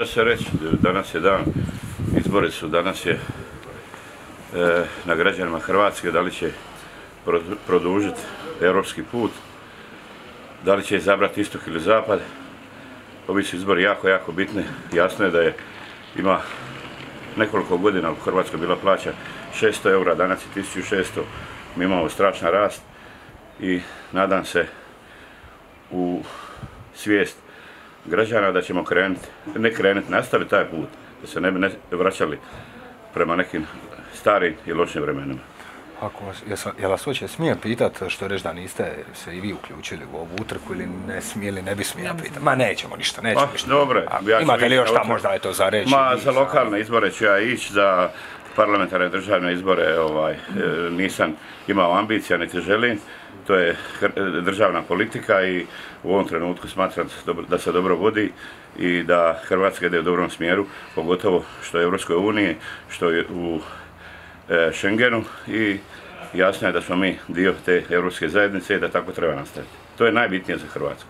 Da se reći, danas je dan, izbori su, danas je e, na građanima Hrvatske, da li će produžiti europski put, da li će izabrati istok ili zapad. Ovi su izbori jako, jako bitni. Jasno je da je ima nekoliko godina u Hrvatskoj bila plaća 600 eura, danas je 1600. Mi imamo strašan rast i nadam se u svijest građana da ćemo krenuti, ne krenuti, nastaviti taj put, da se ne bi vraćali prema nekim starim i lošim vremenima. Ako vas, jel vas hoće smije pitat što reći da niste se i vi uključili u ovu utrku ili ne smijeli, ne bi smije pitat? Ma nećemo ništa, nećemo pa, ništa. Dobro, ja imate li još šta možda je to za reći? Ma za lokalne izbore ću ja ići, za parlamentarne državne izbore ovaj, e, nisam imao ambicija, niti želim. To je državna politika i u ovom trenutku smatram da se dobro vodi i da Hrvatska ide u dobrom smjeru, pogotovo što je u Europskoj uniji, što je u e, Schengenu i jasno je da smo mi dio te europske zajednice i da tako treba nastaviti. To je najbitnije za Hrvatsku.